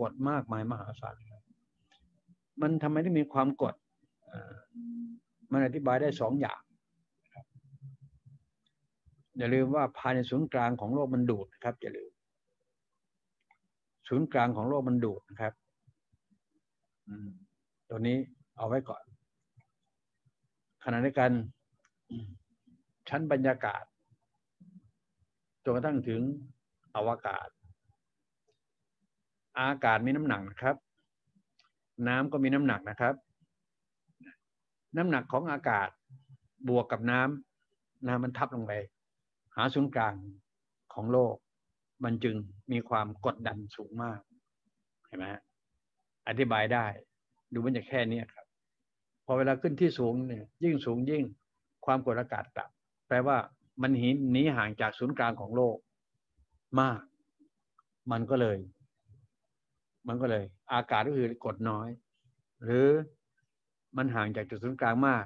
กดมากมายมหาศาลมันทำไมถึงมีความกดมันอธิบายได้สองอย่างอย่าลืมว่าภายในศูนย์กลางของโลกมันดูดนะครับอย่าลืมศูนย์กลางของโลกมันดูดนะครับตัวนี้เอาไว้ก่อนขณะนี้กันชั้นบรรยากาศจนกระทั่งถึงอวกาศ อากาศมีน้ำหนักนะครับ น้ำก็มีน้ำหนักนะครับ น้ำหนักของอากาศบวกกับน้ำน้ำมันทับลงไป หาศูนย์กลางของโลก มันจึงมีความกดดันสูงมากเห็นไหมอธิบายได้ ดูมันจะแค่นี้ครับ พอเวลาขึ้นที่สูงเนี่ย ยิ่งสูงยิ่งความกดอากาศต่ำแปลว่ามันหินหนีห่างจากศูนย์กลางของโลกมาก มันก็เลย มันก็เลย อากาศก็คือกดน้อย หรือมันห่างจากจุดศูนย์กลางมาก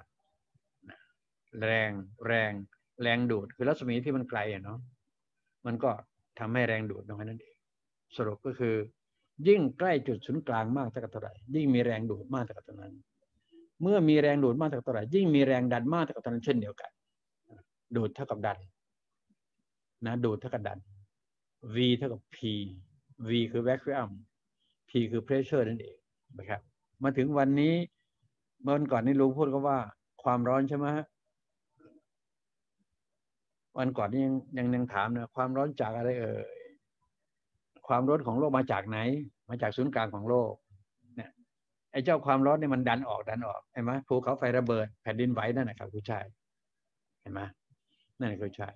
แรงแรงแรงดูด คือรัศมีที่มันไกลอะเนาะมันก็ทำให้แรงดูดน้อยนั่นเองสรุปก็คือ ยิ่งใกล้จุดศูนย์กลางมากเท่ากับเท่าไหร่ยิ่งมีแรงดูดมากเท่ากับเท่านั้น เมื่อมีแรงดูดมากเท่ากับเท่าไหร่ยิ่งมีแรงดันมากเท่ากับเท่านั้นเช่นเดียวกัน ดูดเท่ากับดันนะดูดเท่ากับดัน V เท่ากับ P V คือ vacuum P คือ pressure นั่นเองนะครับ มาถึงวันนี้เมื่อวันก่อนนี่ลุงพูดก็ว่าความร้อนใช่ไหมฮะวันก่อนนี่ยังยังยังถามนะความร้อนจากอะไรเอ่ยความร้อนของโลกมาจากไหน มาจากศูนย์กลางของโลกเนี่ยไอ้เจ้าความร้อนเนี่ยมันดันออกดันออกเห็นไหมภูเขาไฟระเบิดแผ่นดินไหวนั่นนะครับคุณชายเห็นไหมนั่นคือใช่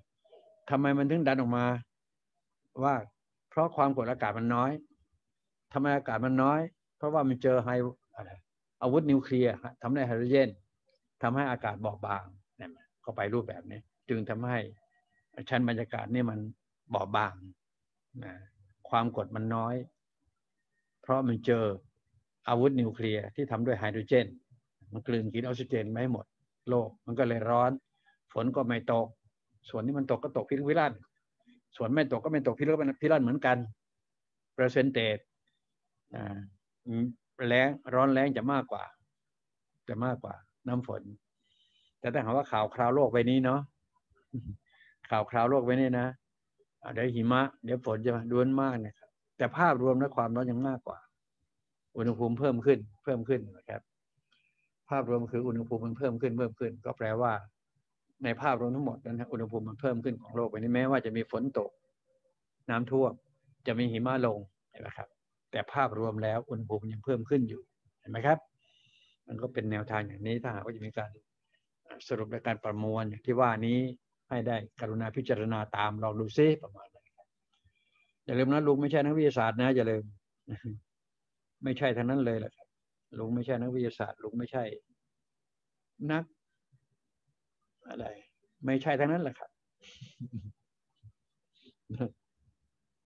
ทำไมมันถึงดันออกมา ว่าเพราะความกดอากาศมันน้อย ทำไมอากาศมันน้อย เพราะว่ามันเจอไฮอะไรอาวุธนิวเคลียร์ทำให้ไฮโดรเจนทำให้อากาศบอบบางเนี่ยก็ไปรูปแบบนี้ จึงทำให้ชั้นบรรยากาศนี่มันบอบบางนะความกดมันน้อย เพราะมันเจออาวุธนิวเคลียร์ที่ทำด้วยไฮโดรเจน มันกลืนกินออกซิเจนไม่หมด โลก มันก็เลยร้อน ฝนก็ไม่ตก ส่วนที่มันตกก็ตกพิพิลั่นส่วนไม่ตกก็ไม่ตกพิรันพิรันเหมือนกันเปอร์เซนเตจ แรงร้อนแรงจะมากกว่า จะมากกว่า น้ำฝน แต่ถ้าหากว่าข่าวคราวโลกไปนี้เนาะข่าวคราวโลกไปนี้นะเดี๋ยวหิมะเดี๋ยวฝนจะด้วนมากนะครับ แต่ภาพรวมและความร้อนยังมากกว่า อุณหภูมิเพิ่มขึ้น เพิ่มขึ้นนะครับ ภาพรวมคืออุณหภูมิมันเพิ่มขึ้นเพิ่มขึ้น ก็แปลว่า ในภาพรวมทั้งหมดนั้นอุณหภูมิมันเพิ่มขึ้นของโลกไปนี้แม้ว่าจะมีฝนตก น้ำท่วมจะมีหิมะลงเห็นไหมครับ แต่ภาพรวมแล้วอุณหภูมิยังเพิ่มขึ้นอยู่เห็นไหมครับ มันก็เป็นแนวทางอย่างนี้ถ้าหากว่าจะมีการสรุปในการประมวลอย่างที่ว่านี้ให้ได้กรุณาพิจารณาตามลองดูซิประมาณนั้นอย่าลืมนะลุงไม่ใช่นักวิทยาศาสตร์นะอย่าลืมไม่ใช่ทั้งนั้นเลยแหละครับลุงไม่ใช่นักวิทยาศาสตร์ลุงไม่ใช่ นัก อะไร ไม่ใช่ทั้งนั้นแหละครับ